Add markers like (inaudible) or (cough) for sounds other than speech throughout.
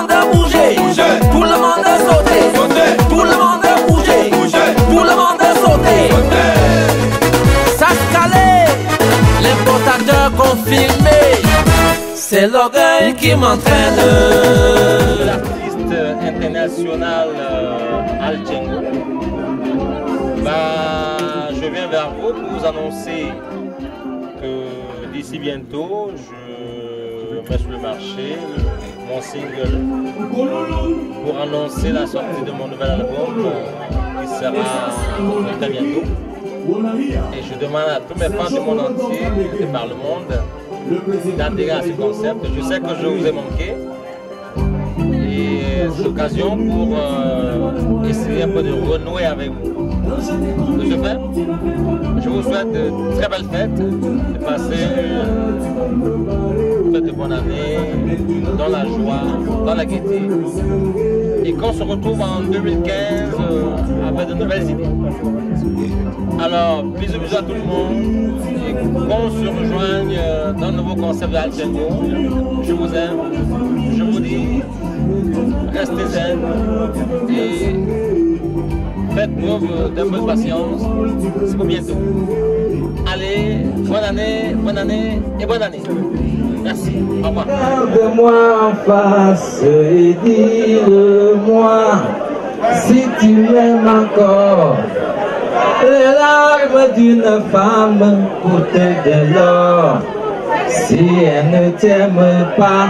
monde a bougé. Tout le monde a sauté. Tout le monde a bougé. Tout le monde a sauté. Ça se calait. L'importateur confirmé. C'est l'orgueil qui m'entraîne. L'artiste international euh, Al Django. Bah, je viens vers vous pour vous annoncer que d'ici bientôt, je mets sur le marché mon single pour annoncer la sortie de mon nouvel album qui sera très bientôt. Et je demande à tous mes fans du monde entier et par le monde d'adhérer à ce concept. Je sais que je vous ai manqué. L'occasion pour euh, essayer un peu de renouer avec vous. De ce fait, je vous souhaite de très belles fêtes, de passer une de bonne année, dans la joie, dans la gaieté. Et qu'on se retrouve en 2015 euh, avec de nouvelles idées. Alors, bisous bisous à tout le monde et qu'on se rejoigne euh, dans le nouveau concept de Altengo. Je vous aime, je vous dis, restez zen et faites preuve d'un peu de patience. C'est pour bientôt. Allez, bonne année, bonne année et bonne année. Merci. Regarde-moi en face et dis-le-moi si tu m'aimes encore. Les larmes d'une femme coûtent de l'or si elle ne t'aime pas.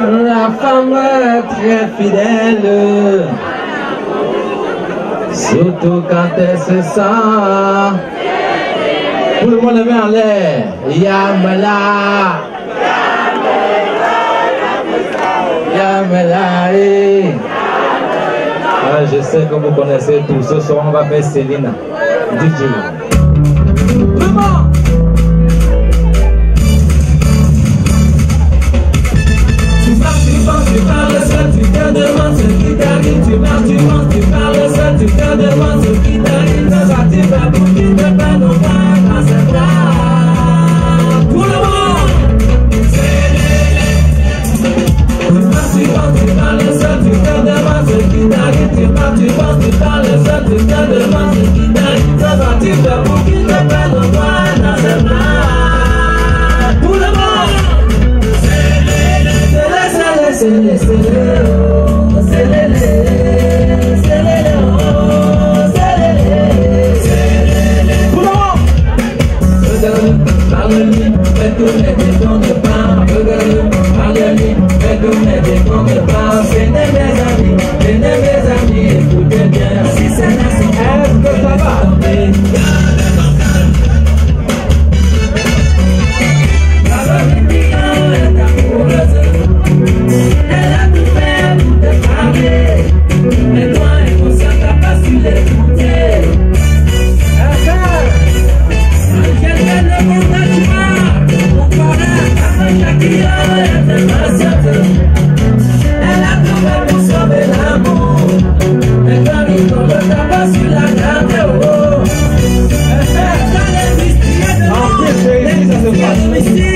La femme est très fidèle, surtout quand elle se sent. Tout le monde le met en l'air. Yamala. Yamala. eh. Ah, je sais que vous connaissez tout. Ce soir, on va faire Céline. DJ. Selele, selele, selele, selele, su la garder. Oh. Elle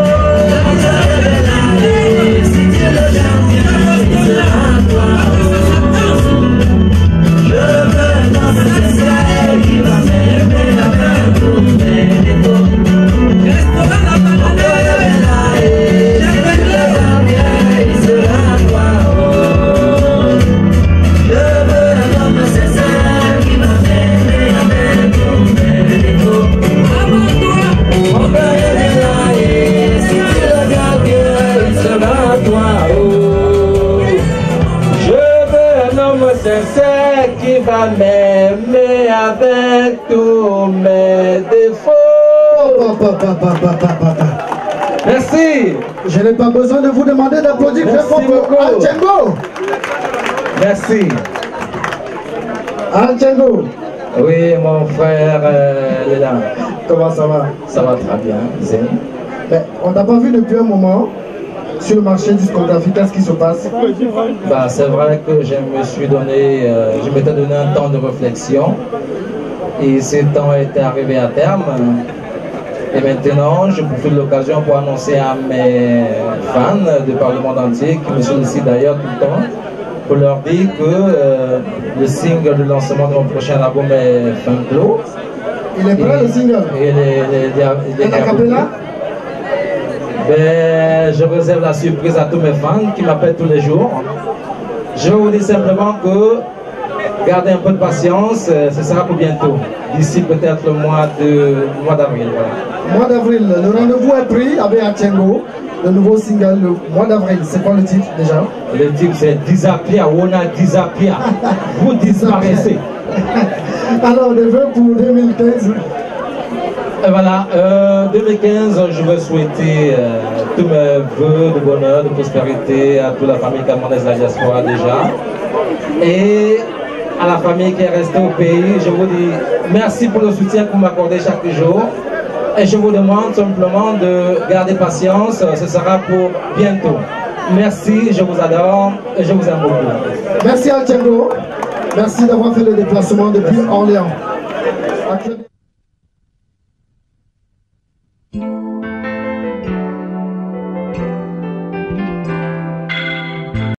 même, mais avec tous mes défauts. Merci. Je n'ai pas besoin de vous demander d'applaudir très fort pour Alchengo. Merci. Oui, mon frère euh, Comment ça va? Ça va très bien, Zen. on t'a pas vu depuis un moment sur le marché discographique. Qu'est-ce qui se passe Bah, c'est vrai que je me suis donné, euh, je m'étais donné un temps de réflexion et ce temps était arrivé à terme. Et maintenant, je profite de l'occasion pour annoncer à mes fans de par le monde entier, qui me sollicitent d'ailleurs tout le temps, pour leur dire que euh, le single de lancement de mon prochain album est fin clos. Il est prêt le single les- les- Un acapella ben, je réserve la surprise à tous mes fans qui m'appellent tous les jours. Je vous dire simplement que gardez un peu de patience, euh, ce sera pour bientôt. D'ici peut-être le mois de mois d'avril. Voilà. Mois d'avril, le rendez-vous est pris avec Altchengo. Le nouveau single, le mois d'avril. C'est quoi le titre déjà? Le titre c'est Disappear, Wona Disappear. (laughs) Vous disparaissez. Alors, les vœux pour 2015 Voilà, euh, 2015, je veux souhaiter euh, tous mes voeux de bonheur, de prospérité à toute la famille camerounaise de la diaspora déjà. Et à la famille qui est restée au pays, je vous dis merci pour le soutien que vous m'accordez chaque jour. Et je vous demande simplement de garder patience, ce sera pour bientôt. Merci, je vous adore et je vous aime beaucoup. Merci Altchengo. Merci d'avoir fait le déplacement depuis Orléans.